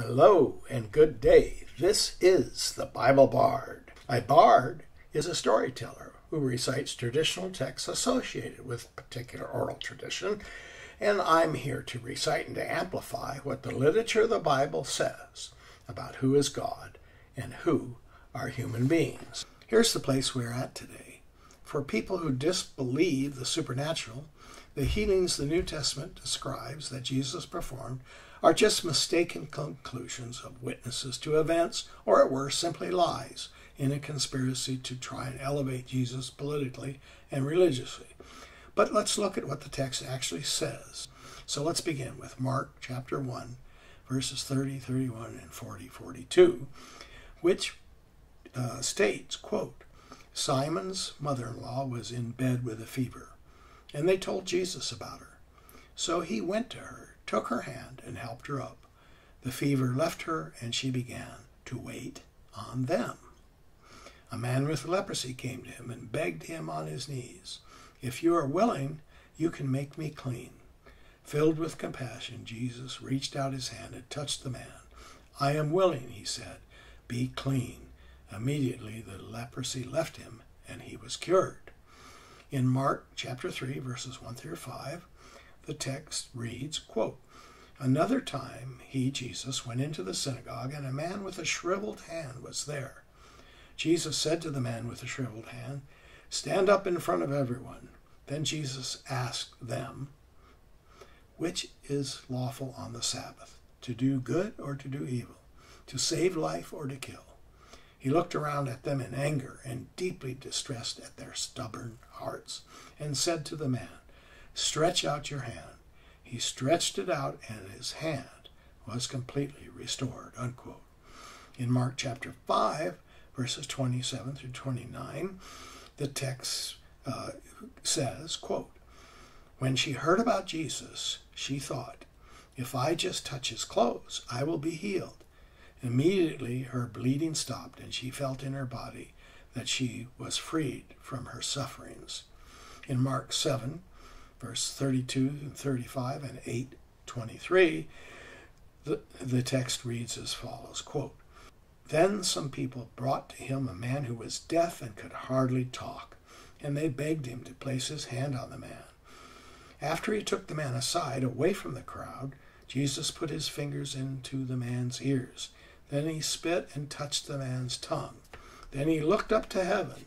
Hello and good day. This is the Bible Bard. A bard is a storyteller who recites traditional texts associated with a particular oral tradition, and I'm here to recite and to amplify what the literature of the Bible says about who is God and who are human beings. Here's the place we're at today. For people who disbelieve the supernatural, the healings the New Testament describes that Jesus performed are just mistaken conclusions of witnesses to events, or at worst, simply lies in a conspiracy to try and elevate Jesus politically and religiously. But let's look at what the text actually says. So let's begin with Mark chapter 1, verses 30, 31, and 40, 42, which uh, states, quote, Simon's mother-in-law was in bed with a fever, and they told Jesus about her. So he went to her took her hand, and helped her up. The fever left her, and she began to wait on them. A man with leprosy came to him and begged him on his knees, If you are willing, you can make me clean. Filled with compassion, Jesus reached out his hand and touched the man. I am willing, he said. Be clean. Immediately the leprosy left him, and he was cured. In Mark chapter 3, verses 1 through 5, the text reads, quote, Another time he, Jesus, went into the synagogue, and a man with a shriveled hand was there. Jesus said to the man with the shriveled hand, Stand up in front of everyone. Then Jesus asked them, Which is lawful on the Sabbath, to do good or to do evil, to save life or to kill? He looked around at them in anger and deeply distressed at their stubborn hearts, and said to the man, Stretch out your hand. He stretched it out, and his hand was completely restored. Unquote. In Mark chapter 5, verses 27 through 29, the text uh, says, quote, When she heard about Jesus, she thought, If I just touch his clothes, I will be healed. Immediately her bleeding stopped, and she felt in her body that she was freed from her sufferings. In Mark 7, verse 32 and 35 and 8 23 the, the text reads as follows quote then some people brought to him a man who was deaf and could hardly talk and they begged him to place his hand on the man. After he took the man aside away from the crowd jesus put his fingers into the man's ears. Then he spit and touched the man's tongue. Then he looked up to heaven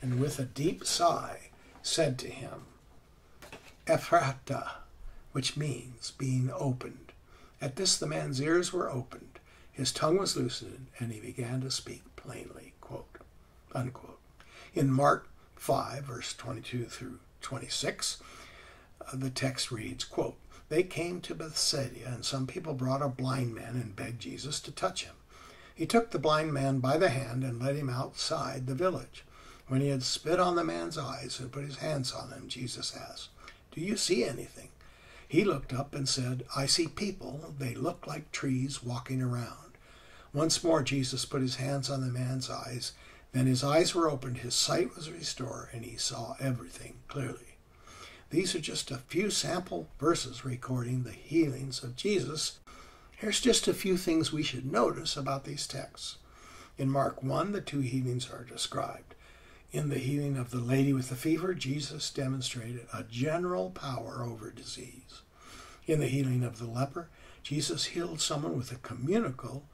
and with a deep sigh said to him Ephphatha, which means being opened. At this the man's ears were opened, his tongue was loosened, and he began to speak plainly. Quote, unquote. In Mark 5, verse 22 through 26, uh, the text reads, quote, They came to Bethsaida, and some people brought a blind man and begged Jesus to touch him. He took the blind man by the hand and led him outside the village. When he had spit on the man's eyes and put his hands on him, Jesus asked, do you see anything? He looked up and said, I see people. They look like trees walking around. Once more, Jesus put his hands on the man's eyes. Then his eyes were opened, his sight was restored, and he saw everything clearly. These are just a few sample verses recording the healings of Jesus. Here's just a few things we should notice about these texts. In Mark 1, the two healings are described. In the healing of the lady with the fever, Jesus demonstrated a general power over disease. In the healing of the leper, Jesus healed someone with a communicable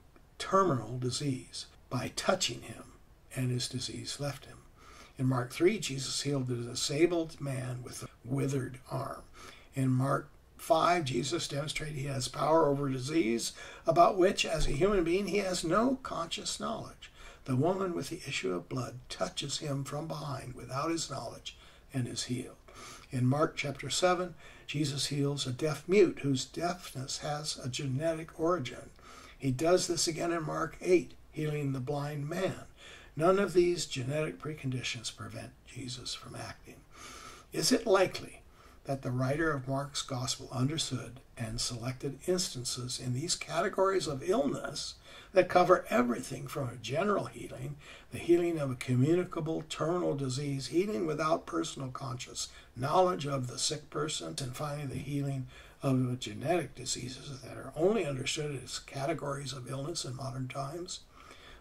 terminal disease by touching him, and his disease left him. In Mark 3, Jesus healed the disabled man with a withered arm. In Mark 5, Jesus demonstrated he has power over disease about which, as a human being, he has no conscious knowledge. The woman with the issue of blood touches him from behind without his knowledge and is healed. In Mark chapter 7, Jesus heals a deaf mute whose deafness has a genetic origin. He does this again in Mark 8, healing the blind man. None of these genetic preconditions prevent Jesus from acting. Is it likely that the writer of Mark's gospel understood and selected instances in these categories of illness that cover everything from a general healing, the healing of a communicable terminal disease, healing without personal conscious knowledge of the sick person, and finally the healing of genetic diseases that are only understood as categories of illness in modern times,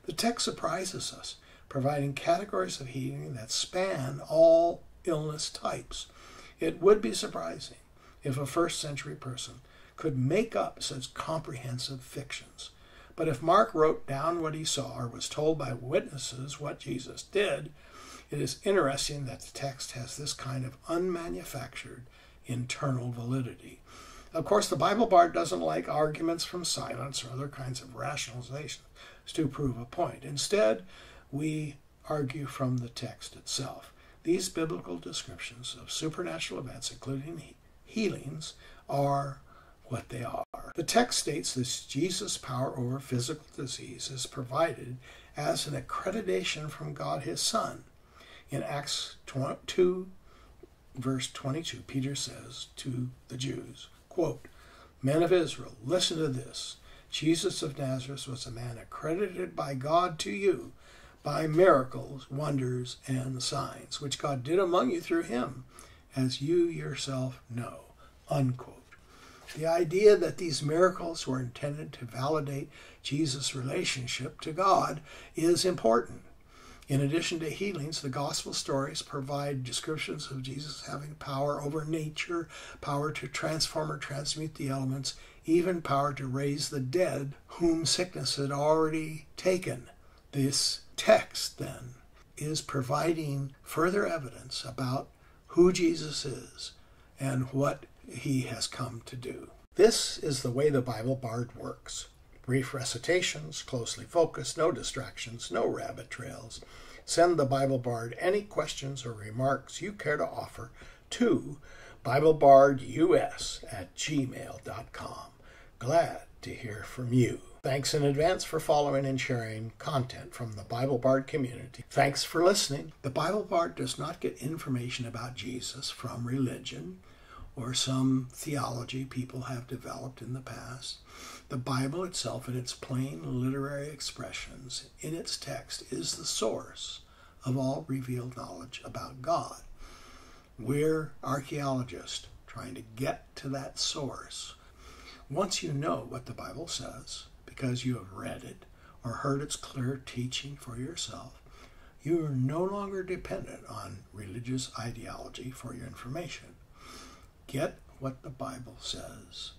the text surprises us, providing categories of healing that span all illness types. It would be surprising if a first century person could make up such comprehensive fictions. But if Mark wrote down what he saw or was told by witnesses what Jesus did, it is interesting that the text has this kind of unmanufactured internal validity. Of course, the Bible Bard doesn't like arguments from silence or other kinds of rationalizations to prove a point. Instead, we argue from the text itself. These biblical descriptions of supernatural events, including healings, are what they are. The text states that Jesus' power over physical disease is provided as an accreditation from God his Son. In Acts 2, verse 22, Peter says to the Jews, quote, Men of Israel, listen to this. Jesus of Nazareth was a man accredited by God to you by miracles, wonders, and signs, which God did among you through him, as you yourself know. Unquote. The idea that these miracles were intended to validate Jesus' relationship to God is important. In addition to healings, the gospel stories provide descriptions of Jesus having power over nature, power to transform or transmute the elements, even power to raise the dead, whom sickness had already taken. This text, then, is providing further evidence about who Jesus is and what he has come to do. This is the way the Bible Bard works. Brief recitations, closely focused, no distractions, no rabbit trails. Send the Bible Bard any questions or remarks you care to offer to BibleBardUS at gmail.com. Glad to hear from you. Thanks in advance for following and sharing content from the Bible Bard community. Thanks for listening. The Bible Bard does not get information about Jesus from religion or some theology people have developed in the past. The Bible itself, in its plain literary expressions, in its text, is the source of all revealed knowledge about God. We're archaeologists trying to get to that source. Once you know what the Bible says, because you have read it or heard its clear teaching for yourself, you are no longer dependent on religious ideology for your information. Get what the Bible says.